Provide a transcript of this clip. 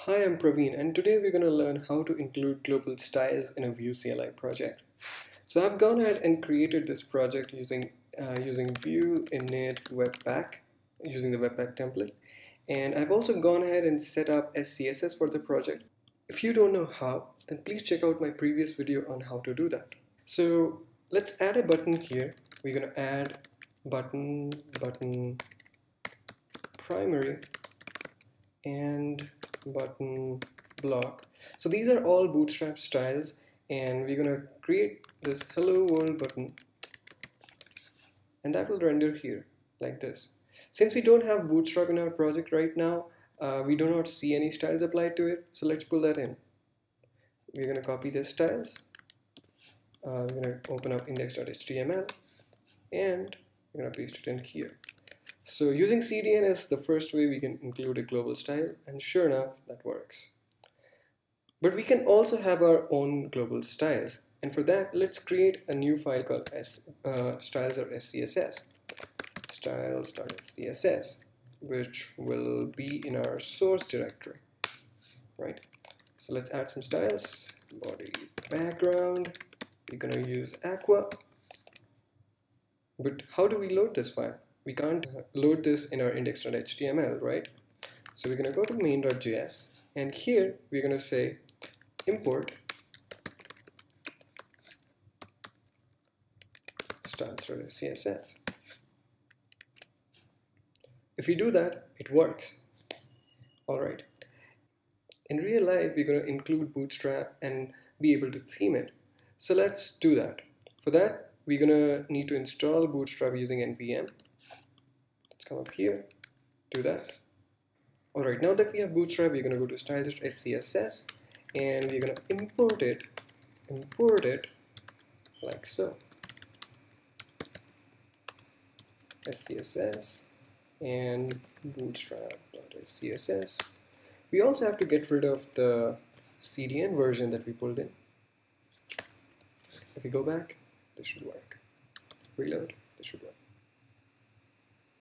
Hi, I'm Praveen and today we're going to learn how to include global styles in a Vue CLI project. So I've gone ahead and created this project using uh, using Vue init webpack using the webpack template and I've also gone ahead and set up SCSS for the project. If you don't know how then please check out my previous video on how to do that. So let's add a button here. We're going to add button button primary and button block. So these are all bootstrap styles and we're gonna create this hello world button. And that will render here like this. Since we don't have bootstrap in our project right now uh, we do not see any styles applied to it so let's pull that in. We're gonna copy the styles. Uh, we're gonna open up index.html and we're gonna paste it in here so using CDN is the first way we can include a global style and sure enough that works. But we can also have our own global styles and for that let's create a new file called S, uh, SCSS styles.scss which will be in our source directory right? So let's add some styles body background we're gonna use aqua. But how do we load this file we can't load this in our index.html, right? So we're going to go to main.js and here we're going to say import styles.css. If we do that, it works. Alright. In real life, we're going to include Bootstrap and be able to theme it. So let's do that. For that, we're going to need to install Bootstrap using npm come up here, do that. Alright, now that we have Bootstrap, we're going to go to style.scss and we're going to import it, import it like so. SCSS and bootstrap.scss. We also have to get rid of the CDN version that we pulled in. If we go back, this should work. Reload, this should work.